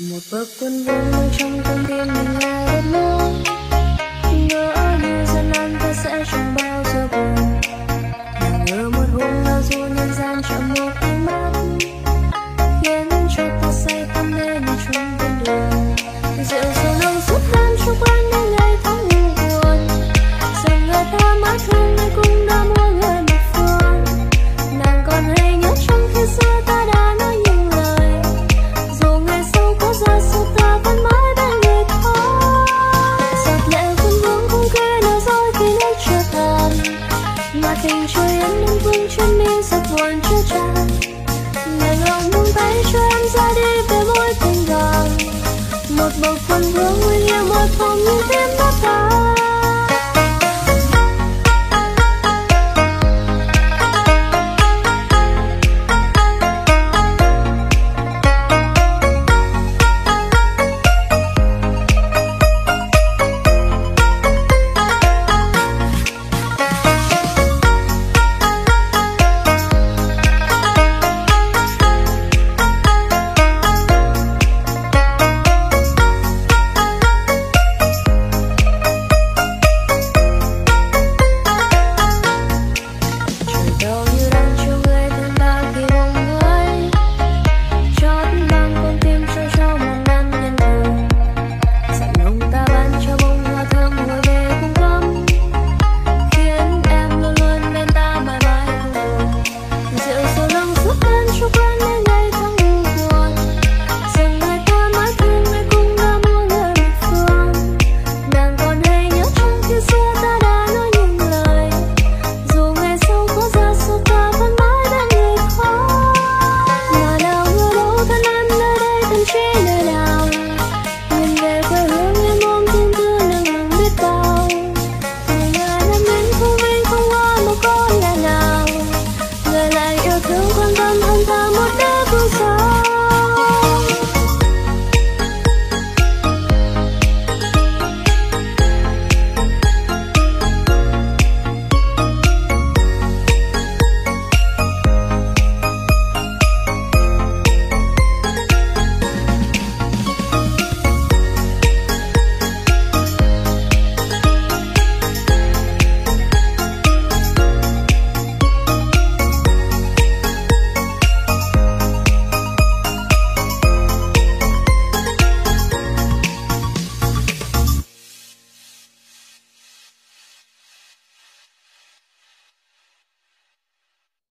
một bờ quân vương trong tâm địa Vào phần hướng. 曾狂奔盘大漠的骨乡。